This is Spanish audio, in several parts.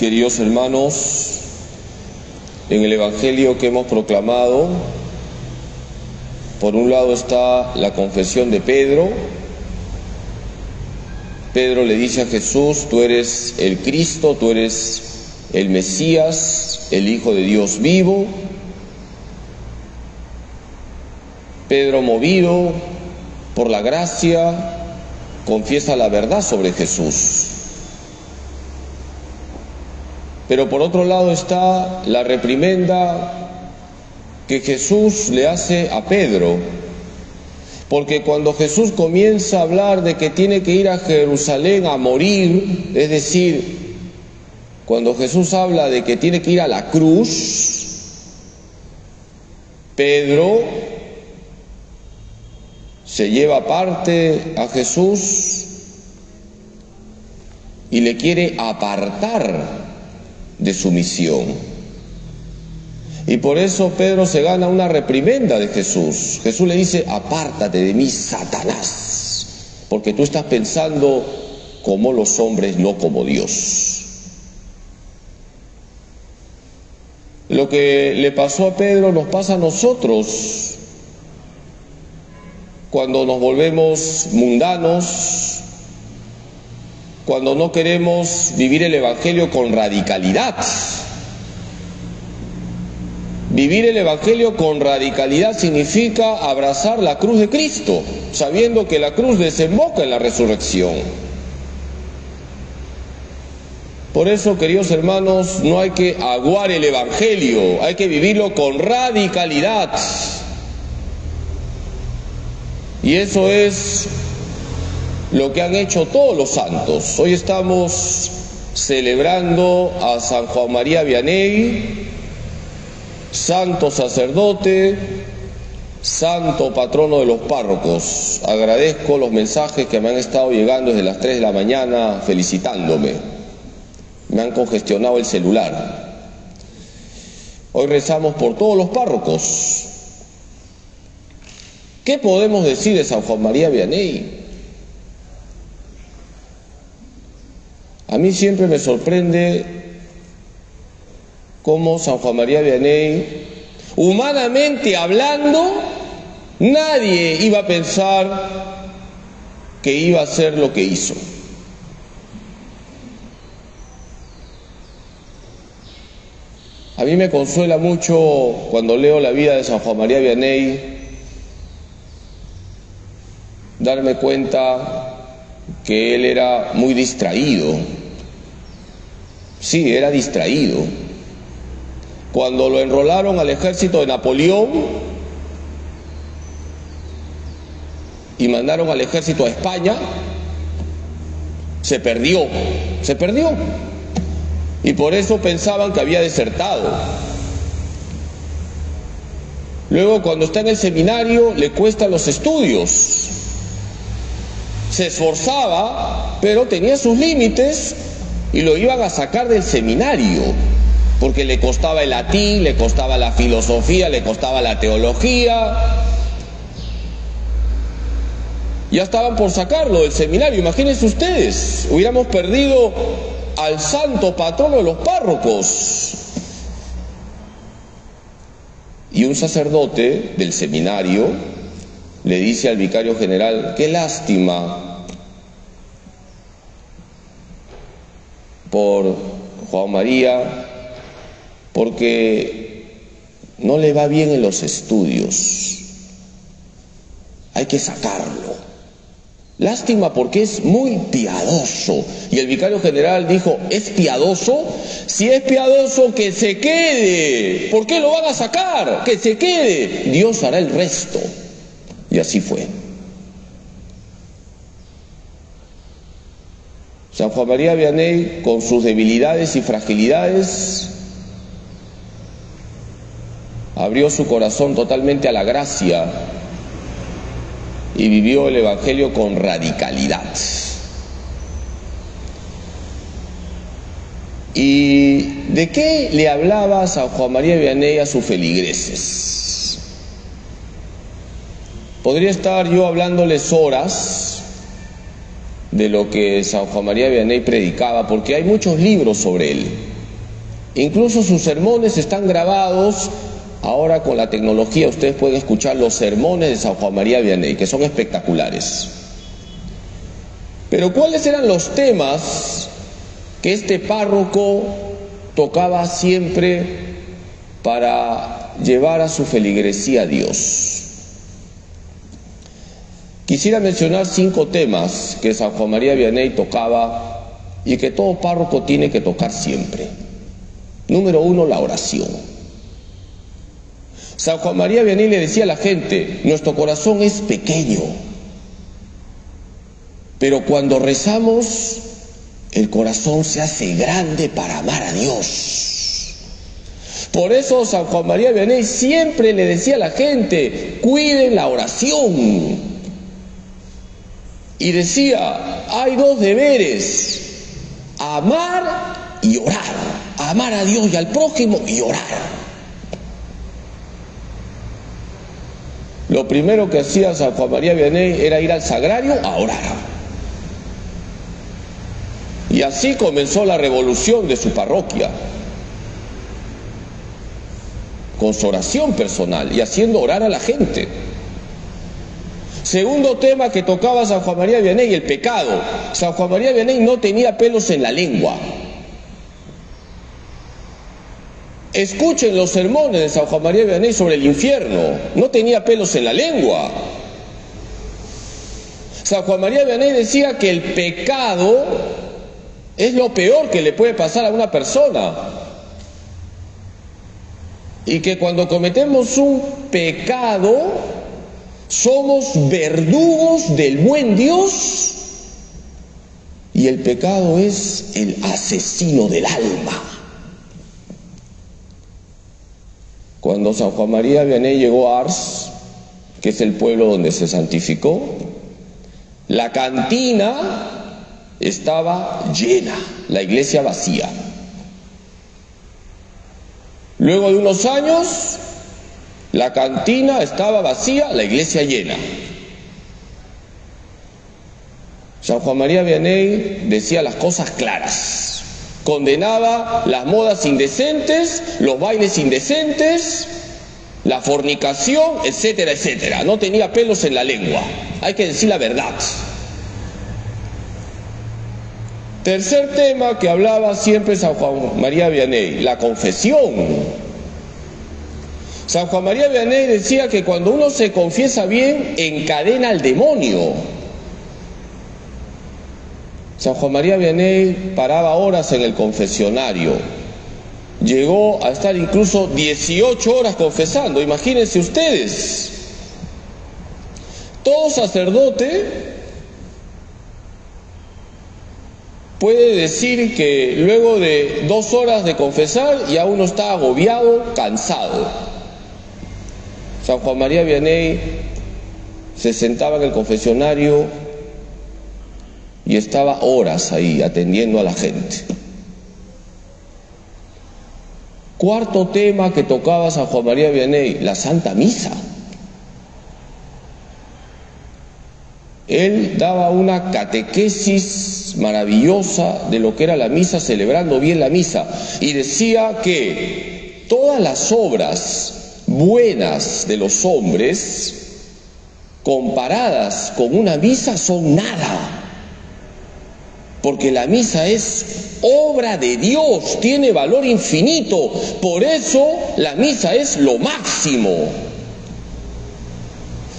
Queridos hermanos, en el Evangelio que hemos proclamado, por un lado está la confesión de Pedro. Pedro le dice a Jesús, tú eres el Cristo, tú eres el Mesías, el Hijo de Dios vivo. Pedro, movido por la gracia, confiesa la verdad sobre Jesús. Pero por otro lado está la reprimenda que Jesús le hace a Pedro. Porque cuando Jesús comienza a hablar de que tiene que ir a Jerusalén a morir, es decir, cuando Jesús habla de que tiene que ir a la cruz, Pedro se lleva aparte a Jesús y le quiere apartar de su misión. Y por eso Pedro se gana una reprimenda de Jesús. Jesús le dice, apártate de mí, Satanás, porque tú estás pensando como los hombres, no como Dios. Lo que le pasó a Pedro nos pasa a nosotros cuando nos volvemos mundanos, cuando no queremos vivir el Evangelio con radicalidad. Vivir el Evangelio con radicalidad significa abrazar la cruz de Cristo, sabiendo que la cruz desemboca en la resurrección. Por eso, queridos hermanos, no hay que aguar el Evangelio, hay que vivirlo con radicalidad. Y eso es lo que han hecho todos los santos. Hoy estamos celebrando a San Juan María Vianney, santo sacerdote, santo patrono de los párrocos. Agradezco los mensajes que me han estado llegando desde las 3 de la mañana felicitándome. Me han congestionado el celular. Hoy rezamos por todos los párrocos. ¿Qué podemos decir de San Juan María Vianney? A mí siempre me sorprende cómo San Juan María Vianney, humanamente hablando, nadie iba a pensar que iba a hacer lo que hizo. A mí me consuela mucho cuando leo la vida de San Juan María Vianney darme cuenta que él era muy distraído Sí, era distraído. Cuando lo enrolaron al ejército de Napoleón y mandaron al ejército a España, se perdió, se perdió. Y por eso pensaban que había desertado. Luego cuando está en el seminario le cuestan los estudios. Se esforzaba, pero tenía sus límites y lo iban a sacar del seminario, porque le costaba el latín, le costaba la filosofía, le costaba la teología. Ya estaban por sacarlo del seminario, imagínense ustedes, hubiéramos perdido al santo patrono de los párrocos. Y un sacerdote del seminario le dice al vicario general, qué lástima por Juan María, porque no le va bien en los estudios. Hay que sacarlo. Lástima porque es muy piadoso. Y el vicario general dijo, ¿es piadoso? Si es piadoso, que se quede. ¿Por qué lo van a sacar? Que se quede. Dios hará el resto. Y así fue. San Juan María Vianney, con sus debilidades y fragilidades, abrió su corazón totalmente a la gracia y vivió el Evangelio con radicalidad. ¿Y de qué le hablaba San Juan María Vianney a sus feligreses? Podría estar yo hablándoles horas de lo que San Juan María Vianney predicaba, porque hay muchos libros sobre él. Incluso sus sermones están grabados. Ahora con la tecnología ustedes pueden escuchar los sermones de San Juan María Vianney, que son espectaculares. Pero ¿cuáles eran los temas que este párroco tocaba siempre para llevar a su feligresía a Dios? Quisiera mencionar cinco temas que San Juan María Vianney tocaba y que todo párroco tiene que tocar siempre. Número uno, la oración. San Juan María Vianney le decía a la gente, nuestro corazón es pequeño, pero cuando rezamos, el corazón se hace grande para amar a Dios. Por eso San Juan María Vianney siempre le decía a la gente, cuiden la oración. Y decía, hay dos deberes, amar y orar, amar a Dios y al prójimo y orar. Lo primero que hacía San Juan María Vianney era ir al sagrario a orar. Y así comenzó la revolución de su parroquia, con su oración personal y haciendo orar a la gente. Segundo tema que tocaba San Juan María Vianney, el pecado. San Juan María Vianney no tenía pelos en la lengua. Escuchen los sermones de San Juan María Vianney sobre el infierno. No tenía pelos en la lengua. San Juan María Vianney decía que el pecado es lo peor que le puede pasar a una persona. Y que cuando cometemos un pecado, somos verdugos del buen Dios y el pecado es el asesino del alma. Cuando San Juan María Vianney llegó a Ars, que es el pueblo donde se santificó, la cantina estaba llena, la iglesia vacía. Luego de unos años, la cantina estaba vacía, la iglesia llena. San Juan María Vianney decía las cosas claras. Condenaba las modas indecentes, los bailes indecentes, la fornicación, etcétera, etcétera. No tenía pelos en la lengua. Hay que decir la verdad. Tercer tema que hablaba siempre San Juan María Vianney, la confesión. San Juan María Vianney decía que cuando uno se confiesa bien, encadena al demonio. San Juan María Vianney paraba horas en el confesionario. Llegó a estar incluso 18 horas confesando, imagínense ustedes. Todo sacerdote puede decir que luego de dos horas de confesar ya uno está agobiado, cansado. San Juan María Vianney se sentaba en el confesionario y estaba horas ahí atendiendo a la gente. Cuarto tema que tocaba San Juan María Vianney, la Santa Misa. Él daba una catequesis maravillosa de lo que era la misa, celebrando bien la misa, y decía que todas las obras buenas de los hombres, comparadas con una misa, son nada. Porque la misa es obra de Dios, tiene valor infinito. Por eso la misa es lo máximo.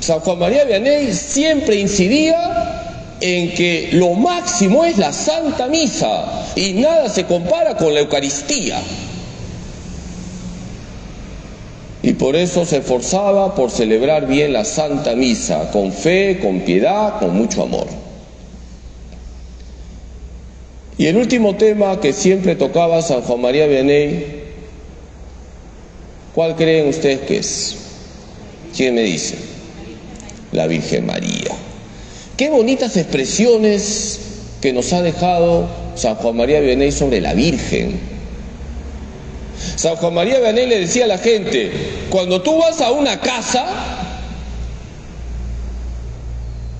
San Juan María Vianney siempre incidía en que lo máximo es la Santa Misa y nada se compara con la Eucaristía y por eso se esforzaba por celebrar bien la Santa Misa, con fe, con piedad, con mucho amor. Y el último tema que siempre tocaba San Juan María Vianney, ¿cuál creen ustedes que es? ¿Quién me dice? La Virgen María. Qué bonitas expresiones que nos ha dejado San Juan María Vianney sobre la Virgen San Juan María Vianney le decía a la gente, cuando tú vas a una casa,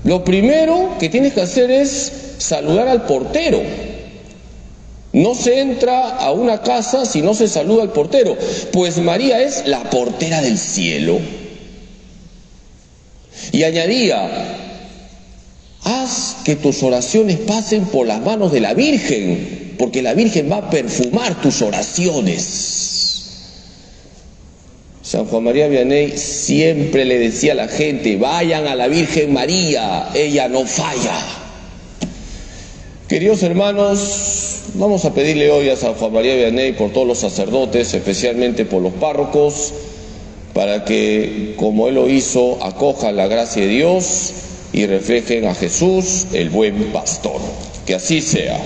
lo primero que tienes que hacer es saludar al portero. No se entra a una casa si no se saluda al portero, pues María es la portera del cielo. Y añadía, haz que tus oraciones pasen por las manos de la Virgen, porque la Virgen va a perfumar tus oraciones. San Juan María Vianney siempre le decía a la gente, vayan a la Virgen María, ella no falla. Queridos hermanos, vamos a pedirle hoy a San Juan María Vianney por todos los sacerdotes, especialmente por los párrocos, para que, como él lo hizo, acojan la gracia de Dios y reflejen a Jesús, el buen pastor. Que así sea.